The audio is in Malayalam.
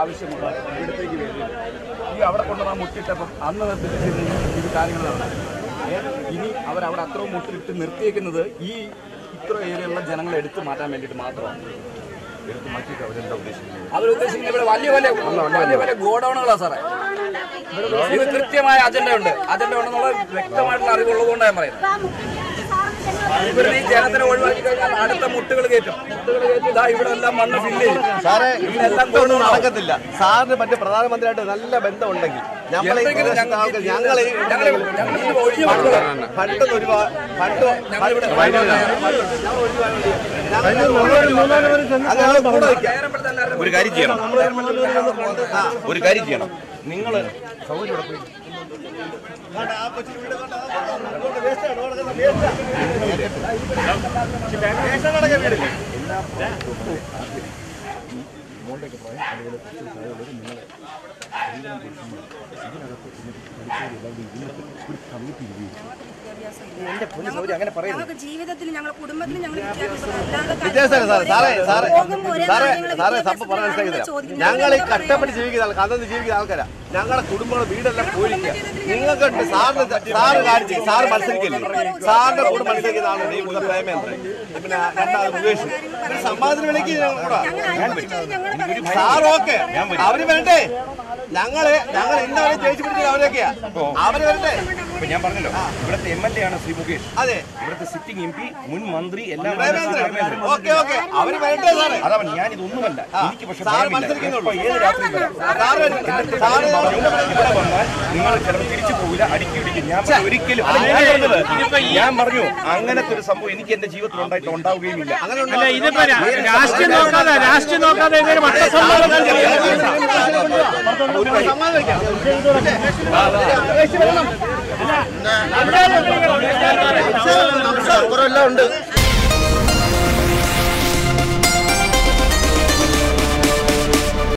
ആവശ്യമുള്ള ഇവിടത്തേക്ക് വേണ്ടി ഈ അവിടെ കൊണ്ടുവന്ന മുട്ടിട്ടപ്പം അന്ന് നിർത്തിച്ചിരുന്ന ഈ കാര്യങ്ങൾ നടന്നത് ഏ, ഇനി അവരവിടെ അത്രയും മുട്ടിട്ട് നിർത്തിയേക്കുന്നത് ഈ ഇത്ര ഏരിയയിലുള്ള ജനങ്ങളെ എടുത്തു മാറ്റാൻ വേണ്ടിയിട്ട് മാത്രമാണ്. അവരുദ്ദേശിക്കുന്നത് ഇവിടെ വലിയ വലിയ വലിയ വലിയ ഗോഡൌണുകളാണ് സാറേ. ഇത് കൃത്യമായ അജണ്ട ഉണ്ട് അജണ്ട ഉണ്ടെന്നുള്ള വ്യക്തമായിട്ടുള്ള അറിവുള്ളത് കൊണ്ടാണ് ഞാൻ പറയുന്നത്. ഇവരുടെ ഈ ജനത്തിനെ ഒഴിവാക്കി കഴിഞ്ഞാൽ അടുത്ത മുട്ടുകൾ കയറ്റും. മുട്ടുകൾ കയറ്റി ഇതാ ഇവിടെ എല്ലാം മണ്ണ് ഫില്ല് ചെയ്യും. സാറേ നടക്കത്തില്ല. സാറിന് മറ്റേ പ്രധാനമന്ത്രിയായിട്ട് നല്ല ബന്ധമുണ്ടെങ്കിൽ ഞങ്ങളെ. പണ്ട് ഒരുപാട് പണ്ട് നിൽക്കാം. ഒരു കാര്യം ചെയ്യണം. ഒരു കാര്യം ചെയ്യണം. നിങ്ങൾ സൗകര്യം ഞങ്ങൾ മനസ്സിലാക്കി തരാം ചോദിക്കുന്നത് ഞങ്ങൾ ഈ ഞങ്ങൾ കഷ്ടപ്പെട്ട് ജീവിക്കുന്ന ആൾക്കാർ അതൊന്നും ജീവിക്കുന്ന ആൾക്കാരാ. ഞങ്ങളുടെ കുടുംബങ്ങളെ വീടെല്ലാം പോയിരിക്കുക. നിങ്ങൾക്ക് സാറിന് സാറ് കാണിച്ച് സാറ് മത്സരിക്കില്ലേ? സാറിന്റെ കൂടെ മത്സരിക്കുന്ന ആളുണ്ട് ഈ മുതൽ പ്രേമേന്ദ്രൻ. പിന്നെ രണ്ടാമത് മുകേഷ്. സമ്മാനത്തിന് വിളിക്ക് സാർ ഓക്കെ. അവർ വേണ്ടേ? ഞങ്ങൾ ഞങ്ങൾ ഇന്നവരെ ജയിച്ചു പിടിച്ചത് അവരൊക്കെയാ അവർ വരട്ടെ? ഇപ്പൊ ഞാൻ പറഞ്ഞല്ലോ ഇവിടുത്തെ എം എൽ എ ആണ് ശ്രീ മുകേഷ്. അതെ. ഇവിടുത്തെ സിറ്റിംഗ് എം പി മുൻ മന്ത്രി എല്ലാം പ്രേമേന്ദ്രൻ ഞാൻ ഇതൊന്നുമല്ല എനിക്ക് പക്ഷേ. ഏത് രാത്രി നിങ്ങൾ ചിലപ്പോൾ തിരിച്ചു പോകില്ല അടുക്കി ഇടിക്കും. ഞാൻ ഒരിക്കലും ഞാൻ പറഞ്ഞു അങ്ങനത്തെ ഒരു സംഭവം എനിക്ക് എന്റെ ജീവിതത്തിൽ ഉണ്ടായിട്ട് ഉണ്ടാവുകയും ഇല്ല അല്ല ഇതിപ്പോ രാ- രാഷ്ട്രീയം നോക്കാതെ രാഷ്ട്രീയം നോക്കാതെ ഒരു ഉണ്ട്